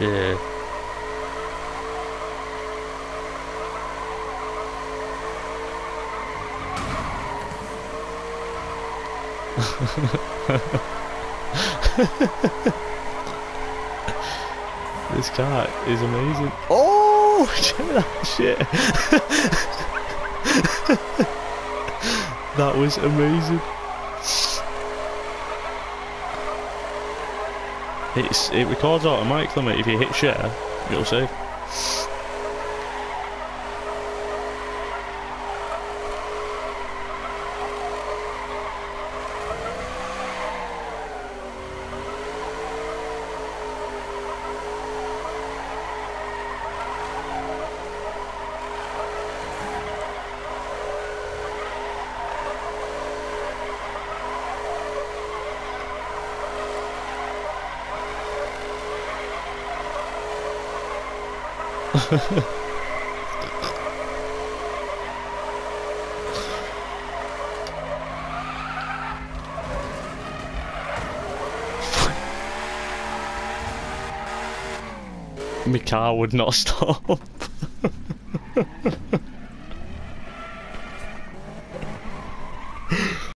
Yeah. this car is amazing. Oh, check that shit. that was amazing. It's it records automatically, mate. If you hit share, it'll save. My car would not stop.